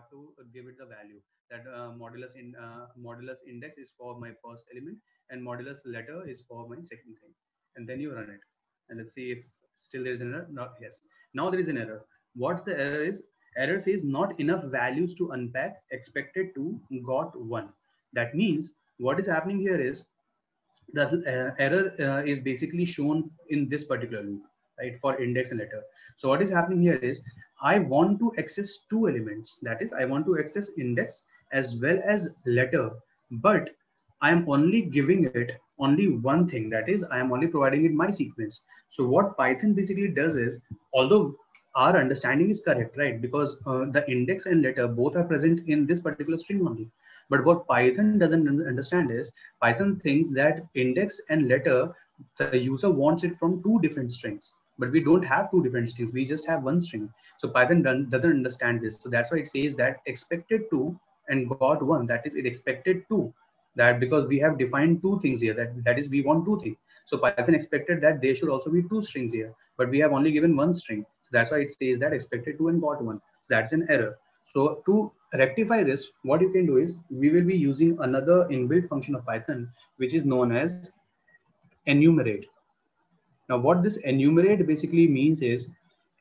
have to give it the value. That uh, modulus in uh, modulus index is for my first element and modulus letter is for my second thing. And then you run it. And let's see if still there is an error. Not yes. Now there is an error. What the error is? Error says not enough values to unpack expected to got one. That means what is happening here is the uh, error uh, is basically shown in this particular loop right for index and letter. So what is happening here is i want to access two elements that is i want to access index as well as letter but i am only giving it only one thing that is i am only providing it my sequence. So what python basically does is although our understanding is correct right because uh, the index and letter both are present in this particular string only but what python doesn't understand is python thinks that index and letter the user wants it from two different strings but we don't have two different strings we just have one string. So python doesn't understand this. So that's why it says that expected to and got one. That is it expected to. That because we have defined two things here. That that is we want two things. So python expected that there should also be two strings here. But we have only given one string. So that's why it says that expected to and got one. So that's an error. So to rectify this what you can do is we will be using another inbuilt function of python which is known as enumerate now what this enumerate basically means is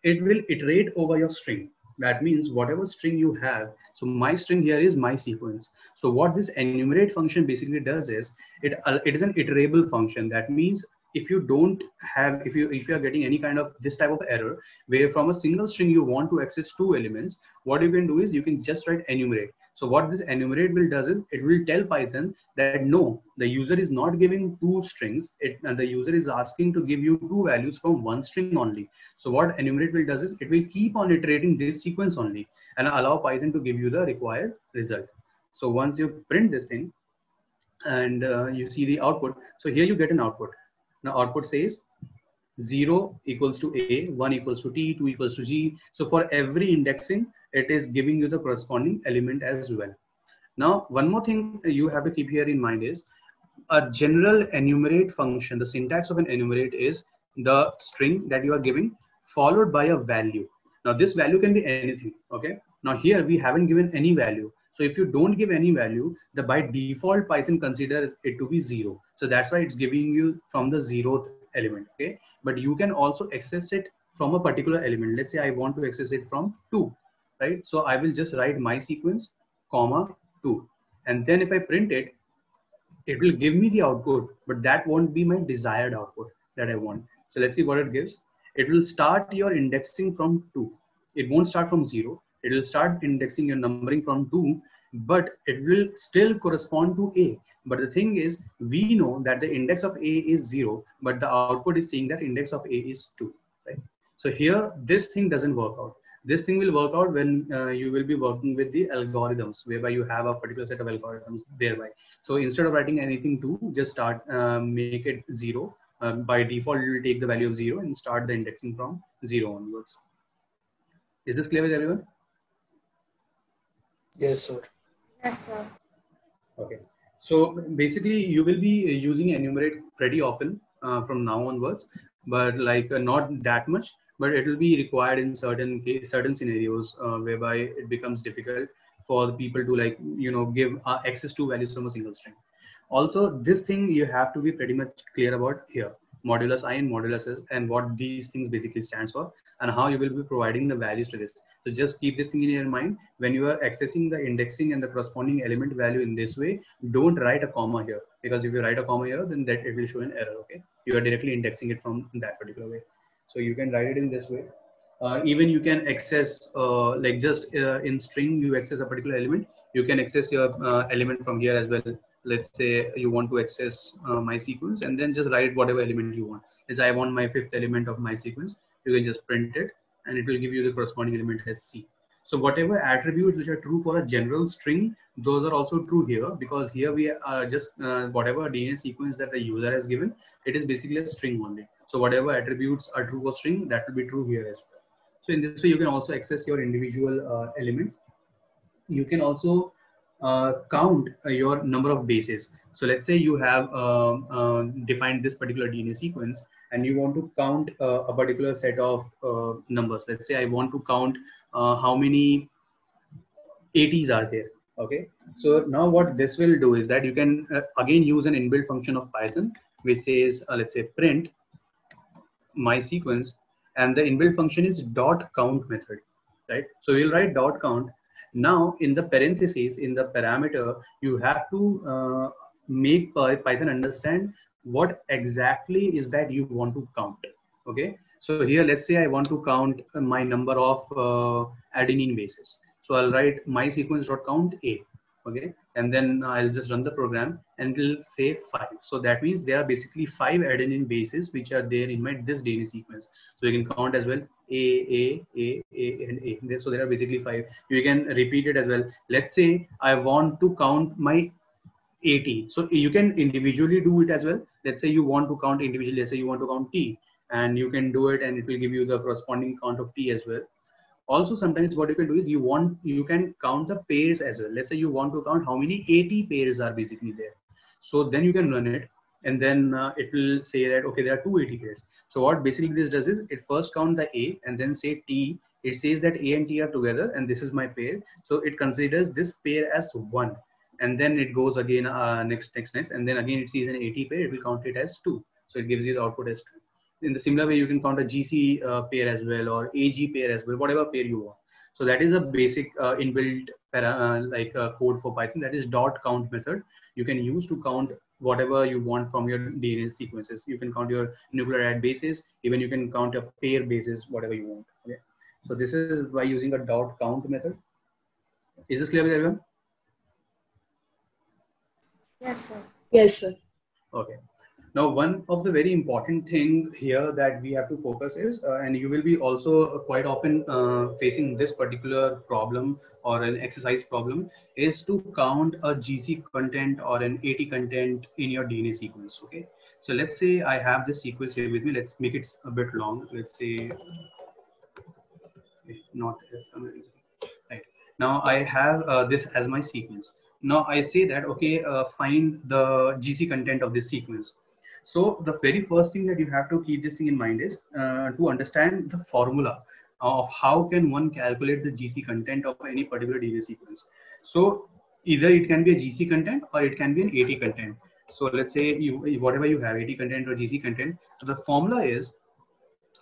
it will iterate over your string. That means whatever string you have so my string here is my sequence. So what this enumerate function basically does is it uh, it is an iterable function. That means if you don't have if you if you are getting any kind of this type of error where from a single string you want to access two elements what you can do is you can just write enumerate so what this enumerate will does is it will tell python that no the user is not giving two strings. It and the user is asking to give you two values from one string only. So what enumerate will does is it will keep on iterating this sequence only and allow python to give you the required result. So once you print this thing and uh, you see the output so here you get an output. Now output says 0 equals to A, 1 equals to T, 2 equals to G. So for every indexing, it is giving you the corresponding element as well. Now, one more thing you have to keep here in mind is a general enumerate function. The syntax of an enumerate is the string that you are giving followed by a value. Now this value can be anything, okay? Now here we haven't given any value. So if you don't give any value, the by default Python consider it to be zero. So that's why it's giving you from the zeroth element. Okay. But you can also access it from a particular element. Let's say I want to access it from two, right? So I will just write my sequence, comma two. And then if I print it, it will give me the output, but that won't be my desired output that I want. So let's see what it gives. It will start your indexing from two. It won't start from zero it will start indexing your numbering from 2 but it will still correspond to a but the thing is we know that the index of a is 0 but the output is saying that index of a is 2 right so here this thing doesn't work out this thing will work out when uh, you will be working with the algorithms whereby you have a particular set of algorithms thereby so instead of writing anything to just start uh, make it 0 uh, by default you will take the value of 0 and start the indexing from 0 onwards is this clear with everyone Yes, sir. Yes, sir. Okay. So basically, you will be using enumerate pretty often uh, from now onwards, but like uh, not that much. But it will be required in certain case, certain scenarios uh, whereby it becomes difficult for the people to like you know give uh, access to values from a single string. Also, this thing you have to be pretty much clear about here modulus i and modulus s and what these things basically stands for and how you will be providing the values to this. So just keep this thing in your mind. When you are accessing the indexing and the corresponding element value in this way don't write a comma here because if you write a comma here then that it will show an error okay? You are directly indexing it from that particular way so you can write it in this way. Uh, even you can access uh, like just uh, in string you access a particular element. You can access your uh, element from here as well. Let's say you want to access uh, my sequence and then just write whatever element you want. As i want my fifth element of my sequence you can just print it and it will give you the corresponding element as c. So whatever attributes which are true for a general string those are also true here because here we are just uh, whatever dna sequence that the user has given it is basically a string only so whatever attributes are true for string that will be true here as well so in this way you can also access your individual uh, elements you can also uh, count uh, your number of bases. So let's say you have uh, uh defined this particular DNA sequence and you want to count uh, a particular set of uh, numbers. Let's say I want to count how many ATs are there. Okay. So now what this will do is that you can again use an inbuilt function of Python, which says, let's say print my sequence and the inbuilt function is dot count method, right? So we'll write dot count. Now in the parentheses, in the parameter, you have to uh, make Python understand what exactly is that you want to count. Okay. So here, let's say I want to count my number of uh, adenine bases. So I'll write my sequence dot count A. Okay. And then I'll just run the program and it'll say five. So that means there are basically five adenine bases which are there in my this DNA sequence. So you can count as well A, A, A, A, and A. So there are basically five. You can repeat it as well. Let's say I want to count my AT so you can individually do it as well let's say you want to count individually let's say you want to count t and you can do it and it will give you the corresponding count of t as well also sometimes what you can do is you want you can count the pairs as well. Let's say you want to count how many AT pairs are basically there. So then you can run it. And then uh, it will say that okay there are 280 pairs. So what basically this does is it first count the a and then say t. It says that a and t are together and this is my pair. So it considers this pair as one. And then it goes again uh, next next next. And then again it sees an AT pair. It will count it as two. So it gives you the output as two in the similar way you can count a gc uh, pair as well or ag pair as well whatever pair you want. So that is a basic uh, inbuilt para, uh, like uh, code for python. That is dot count method. You can use to count whatever you want from your dna sequences. You can count your nucleotide bases even you can count a pair basis whatever you want. Okay. So this is by using a dot count method. Is this clear with everyone? Yes, sir. Yes, sir. Okay. Now, one of the very important thing here that we have to focus is, uh, and you will be also quite often uh, facing this particular problem or an exercise problem, is to count a GC content or an AT content in your DNA sequence. Okay. So let's say I have this sequence here with me. Let's make it a bit long. Let's say not right. Now I have uh, this as my sequence now I say that, okay, uh, find the GC content of this sequence. So the very first thing that you have to keep this thing in mind is uh, to understand the formula of how can one calculate the GC content of any particular DNA sequence. So either it can be a GC content or it can be an AT content. So let's say you whatever you have AT content or GC content. So the formula is,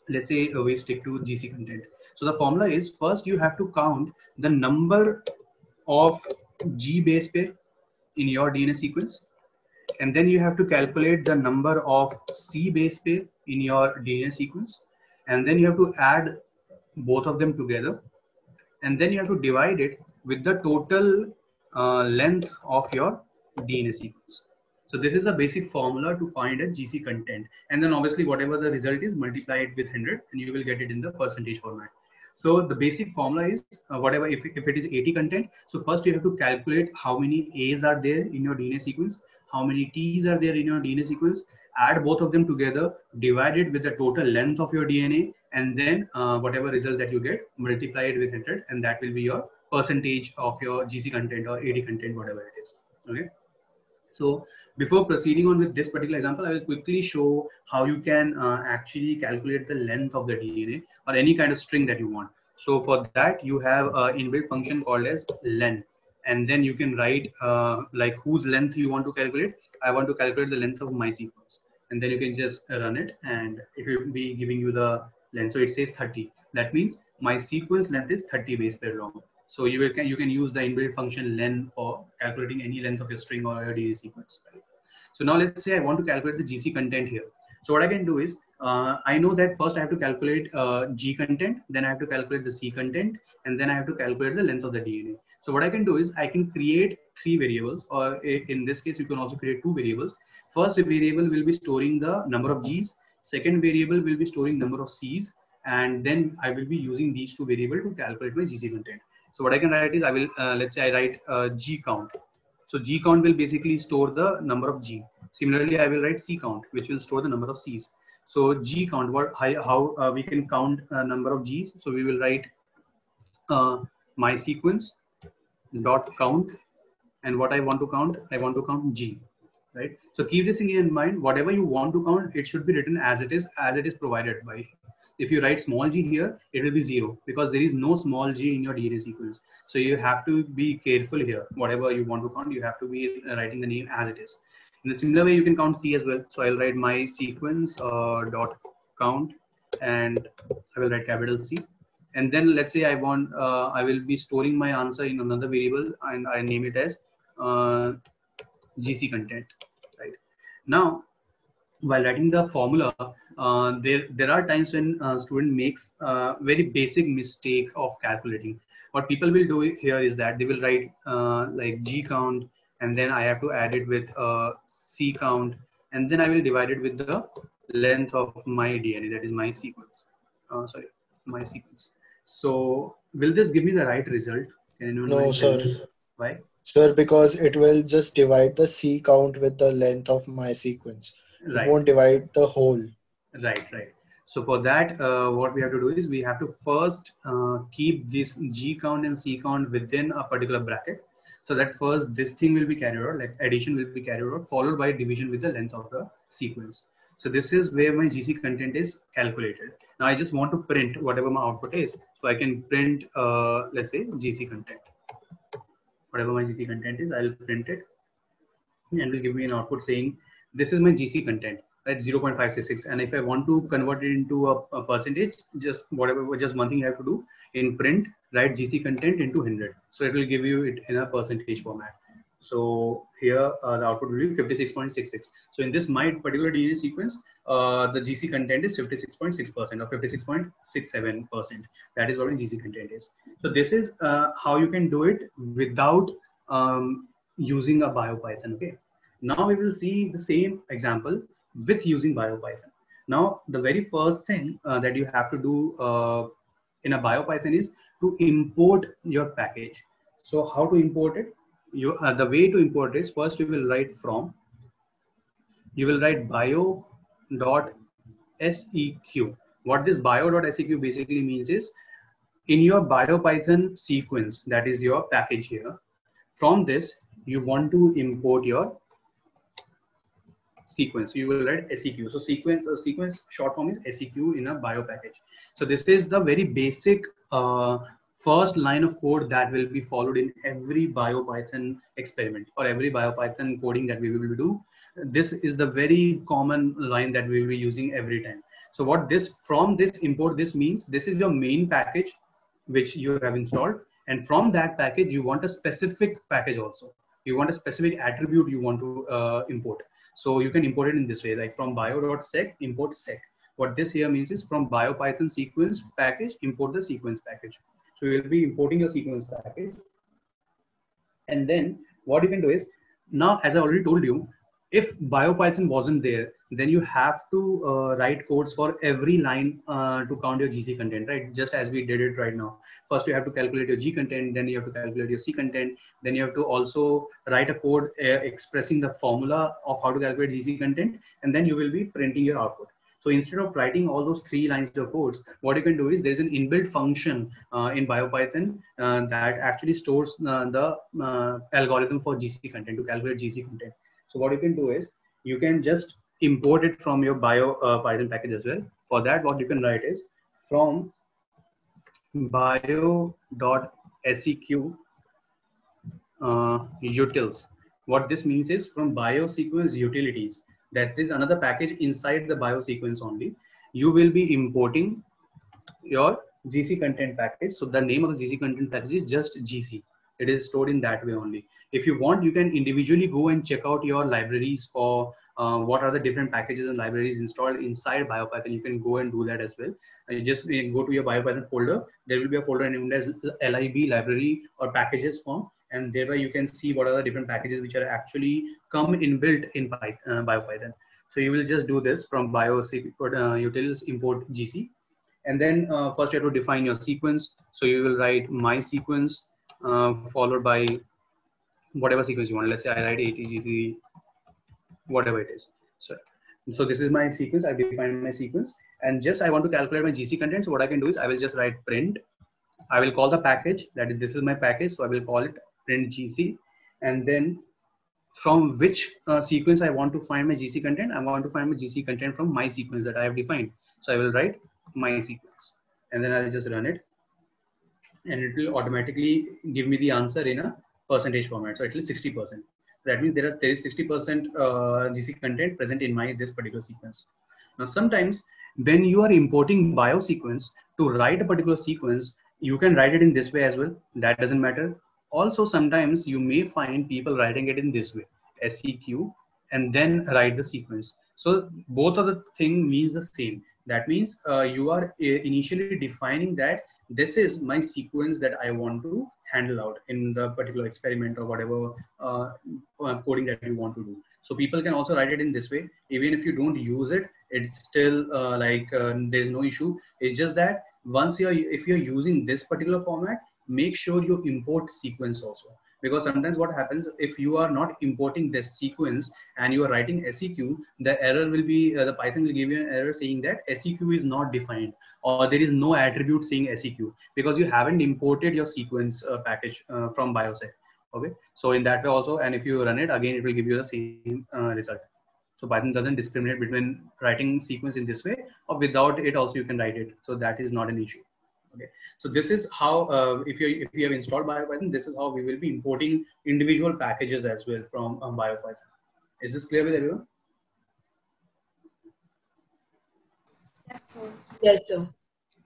let's say we stick to GC content. So the formula is first you have to count the number of G base pair in your DNA sequence. And then you have to calculate the number of C base pair in your DNA sequence. And then you have to add both of them together. And then you have to divide it with the total uh, length of your DNA sequence. So this is a basic formula to find a GC content. And then obviously whatever the result is, multiply it with 100 and you will get it in the percentage format. So the basic formula is uh, whatever, if, if it is AT content. So first you have to calculate how many A's are there in your DNA sequence, how many T's are there in your DNA sequence, add both of them together, divide it with the total length of your DNA, and then uh, whatever result that you get, multiply it with 100, and that will be your percentage of your GC content or AT content, whatever it is. Okay. So before proceeding on with this particular example, I will quickly show how you can uh, actually calculate the length of the DNA or any kind of string that you want. So for that, you have an inbuilt function called as len. And then you can write uh, like whose length you want to calculate. I want to calculate the length of my sequence. And then you can just run it and it will be giving you the length. So it says 30. That means my sequence length is 30 base pair long. So you can you can use the inbuilt function len for calculating any length of your string or your DNA sequence. So now let's say I want to calculate the GC content here. So what I can do is uh, I know that first I have to calculate uh, G content, then I have to calculate the C content, and then I have to calculate the length of the DNA. So what I can do is I can create three variables, or in this case, you can also create two variables. First variable will be storing the number of G's. Second variable will be storing number of C's. And then I will be using these two variables to calculate my GC content. So what I can write is I will, uh, let's say I write uh, G count. So G count will basically store the number of G. Similarly, I will write C count, which will store the number of Cs. So G count, what, how uh, we can count a number of Gs. So we will write uh, my sequence dot count and what I want to count, I want to count G, right? So keep this thing in mind, whatever you want to count, it should be written as it is, as it is provided by. if you write small g here, it will be zero because there is no small g in your DNA sequence. So you have to be careful here. Whatever you want to count, you have to be writing the name as it is. In a similar way, you can count C as well. So I'll write my sequence uh, dot count and I will write capital C. And then let's say I want, uh, I will be storing my answer in another variable and I name it as uh, GC content, right? Now, while writing the formula, uh, there there are times when uh, student makes uh, very basic mistake of calculating. What people will do here is that they will write uh, like G count, and then I have to add it with C count, and then I will divide it with the length of my DNA, that is my sequence. Sorry, my sequence. So will this give me the right result? no, sir. Why? Sir, because it will just divide the C count with the length of my sequence. Right. It won't divide the whole. Right, right. So for that, uh, what we have to do is we have to first uh, keep this G count and C count within a particular bracket. So that first this thing will be carried out, like addition will be carried out, followed by division with the length of the sequence. So this is where my GC content is calculated. Now I just want to print whatever my output is. So I can print, uh, let's say GC content. Whatever my GC content is, I'll print it and will give me an output saying this is my GC content at 0.566 and if I want to convert it into a, a, percentage just whatever just one thing I have to do in print write GC content into 100 so it will give you it in a percentage format so here uh, the output will be 56.66 so in this my particular DNA sequence uh, the GC content is 56.6 percent or 56.67 percent that is what the GC content is so this is uh, how you can do it without um, using a biopython okay now we will see the same example with using BioPython. Now, the very first thing uh, that you have to do uh, in a BioPython is to import your package. So how to import it? You, uh, the way to import is first you will write from, you will write bio.seq. What this bio.seq basically means is in your BioPython sequence, that is your package here, from this, you want to import your sequence. You will write SEQ. So sequence, uh, sequence short form is SEQ in a bio package. So this is the very basic uh, first line of code that will be followed in every BioPython experiment or every BioPython coding that we will do. This is the very common line that we will be using every time. So what this from this import this means, this is your main package which you have installed. And from that package, you want a specific package also. You want a specific attribute you want to uh, import. So you can import it in this way, like from bio.seq, import seq. What this here means is from biopython sequence package, import the sequence package. So you'll be importing your sequence package. And then what you can do is, now as I already told you, if biopython wasn't there then you have to uh, write codes for every line uh, to count your gc content right? Just as we did it right now. First you have to calculate your g content then you have to calculate your c content then you have to also write a code uh, expressing the formula of how to calculate gc content and then you will be printing your output so instead of writing all those three lines of codes, what you can do is there's an inbuilt function uh, in BioPython uh, that actually stores uh, the uh, algorithm for GC content to calculate GC content. So what you can do is you can just import it from your bio uh, Python package as well. For that, what you can write is from bio.seq uh, utils. What this means is from biosequence utilities. That is another package inside the biosequence only. You will be importing your GC content package. So the name of the GC content package is just GC it is stored in that way only. If you want you can individually go and check out your libraries for uh, what are the different packages and libraries installed inside biopython. You can go and do that as well. You just go to your biopython folder. There will be a folder named as lib library or packages form and thereby you can see what are the different packages which are actually come inbuilt in Python, uh, biopython so you will just do this from bio uh, utils import gc and then uh, first you have to define your sequence so you will write my sequence uh, followed by whatever sequence you want. Let's say I write ATGC, whatever it is. So, so this is my sequence. I define my sequence and just I want to calculate my GC content. So what I can do is I will just write print. I will call the package that is, this is my package. So I will call it print GC and then from which uh, sequence I want to find my GC content. I want to find my GC content from my sequence that I have defined. So I will write my sequence. And then I'll just run it. And it will automatically give me the answer in a percentage format. So it will 60%. That means there is there is 60% uh, GC content present in my this particular sequence. Now sometimes when you are importing bio sequence to write a particular sequence, you can write it in this way as well. That doesn't matter. Also, sometimes you may find people writing it in this way, SEQ, and then write the sequence. So both of the thing means the same. That means uh, you are uh, initially defining that this is my sequence that I want to handle out in the particular experiment or whatever uh, uh, coding that you want to do. So people can also write it in this way. Even if you don't use it, it's still uh, like uh, there's no issue. It's just that once you're if you're using this particular format, make sure you import sequence also. Because sometimes what happens if you are not importing this sequence and you are writing seq the error will be uh, the python will give you an error saying that seq is not defined or there is no attribute saying seq because you haven't imported your sequence uh, package uh, from bio.seq. Okay? So in that way also and if you run it again it will give you the same uh, result. So python doesn't discriminate between writing sequence in this way or without it also you can write it. So that is not an issue Okay, so this is how uh, if you if you have installed BioPython, this is how we will be importing individual packages as well from um, BioPython. Is this clear with everyone? Yes, sir. Yes, sir.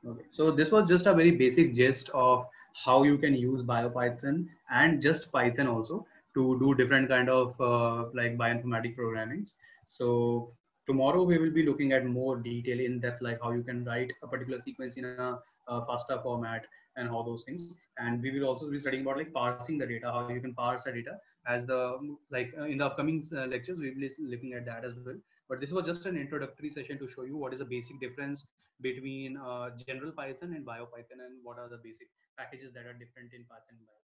Okay, so this was just a very basic gist of how you can use BioPython and just Python also to do different kind of uh, like bioinformatic programming. So tomorrow we will be looking at more detail in depth, like how you can write a particular sequence in a uh, FASTA format and all those things. And we will also be studying about like parsing the data, how you can parse the data as the, like uh, in the upcoming uh, lectures, we will be looking at that as well. But this was just an introductory session to show you what is the basic difference between uh, general Python and BioPython and what are the basic packages that are different in Python and BioPython.